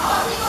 Oh,